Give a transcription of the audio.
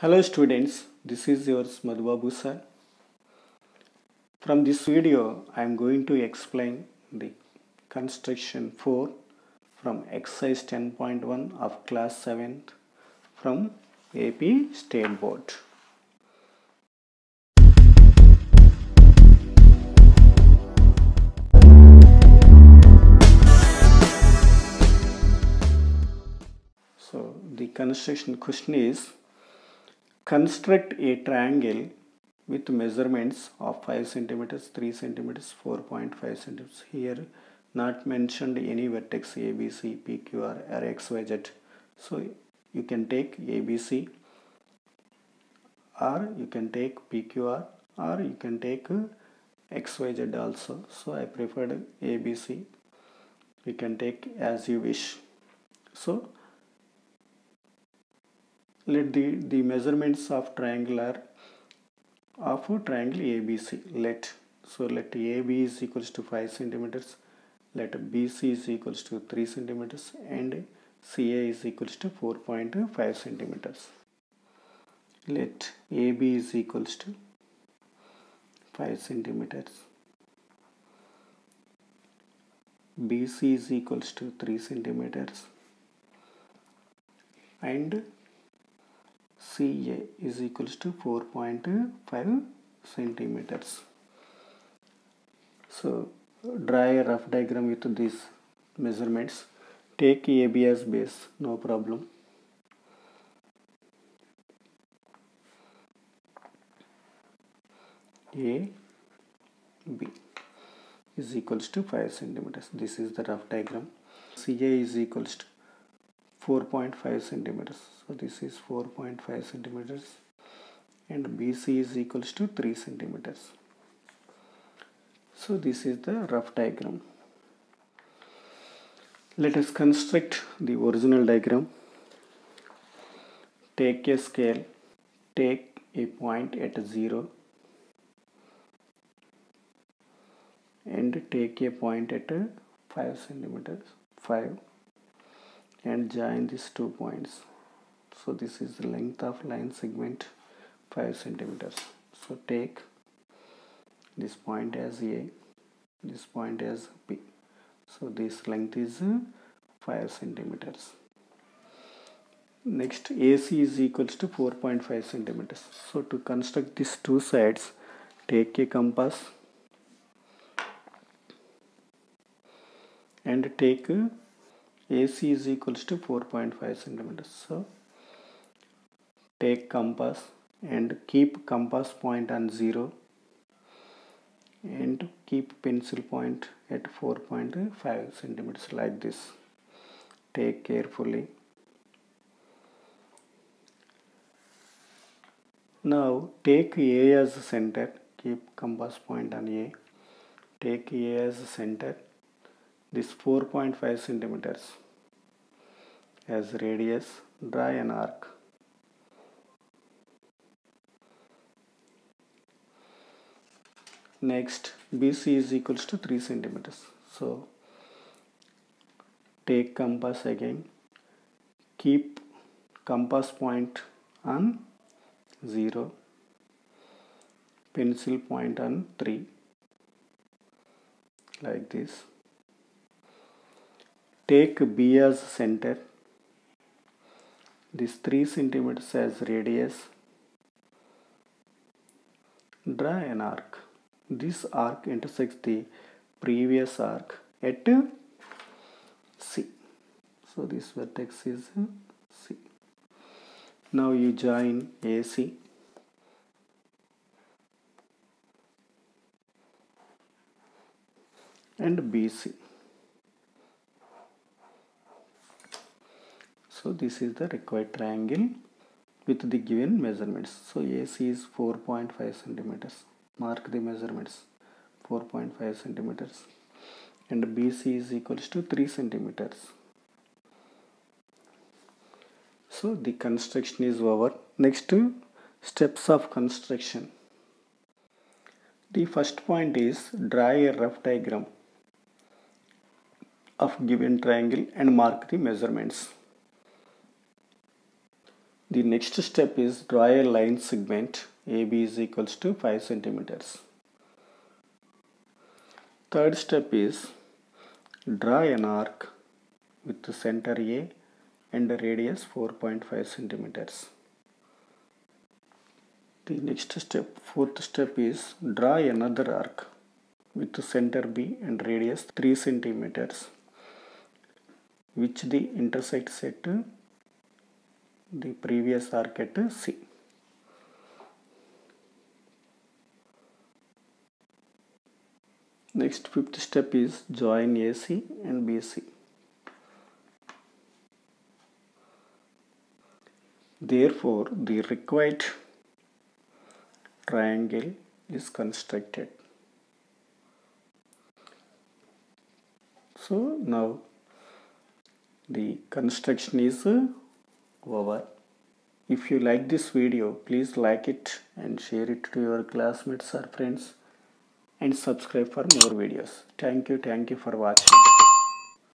Hello students, this is yours Madhubabu sir. From this video, I am going to explain the construction 4 from exercise 10.1 of class 7th from AP State Board. So the construction question is construct a triangle with measurements of 5 centimeters 3 centimeters 4.5 centimeters. Here not mentioned any vertex abc pqr or xyz so you can take abc or you can take pqr or you can take xyz also. So i preferred abc you can take as you wish. So let the the measurements of triangular of triangle ABC let so let AB is equals to 5 centimeters. Let BC is equals to 3 centimeters and CA is equals to 4.5 centimeters. Let AB is equals to 5 centimeters. BC is equals to 3 centimeters. And CA is equals to 4.5 centimeters. So draw a rough diagram with these measurements. Take AB as base, no problem. A B is equals to 5 centimeters. This is the rough diagram. CA is equals to 4.5 centimeters. So this is 4.5 centimeters and BC is equals to 3 centimeters. So this is the rough diagram. Let us construct the original diagram. Take a scale. Take a point at 0 and take a point at 5 centimeters 5 and join these two points. So this is the length of line segment 5 centimeters. So take this point as a this point as b. So this length is 5 centimeters. Next ac is equals to 4.5 centimeters. So to construct these two sides take a compass and take AC is equals to 4.5 centimeters. So take compass and keep compass point on 0 and keep pencil point at 4.5 centimeters like this. Take carefully. Now take A as center. Keep compass point on A. Take A as center this 4.5 centimeters as radius draw an arc. Next BC is equals to 3 centimeters. So take compass again. Keep compass point on 0 pencil point on 3 like this take B as center. This 3 centimeters as radius. Draw an arc. This arc intersects the previous arc at C. So this vertex is C. Now you join AC and BC so this is the required triangle with the given measurements. So AC is 4.5 centimeters. Mark the measurements. 4.5 centimeters. And BC is equals to 3 centimeters. So the construction is over. Next steps of construction. The first point is draw a rough diagram of given triangle and mark the measurements The next step is draw a line segment AB is equals to 5 centimeters. Third step is draw an arc with the center A and the radius 4.5 centimeters. The next step, fourth step is draw another arc with the center B and radius 3 centimeters which the intersects at the previous arc at C. Next fifth step is join AC and BC. Therefore, the required triangle is constructed. So now the construction is over. If you like this video, please like it and share it to your classmates or friends and subscribe for more videos. Thank you. Thank you for watching.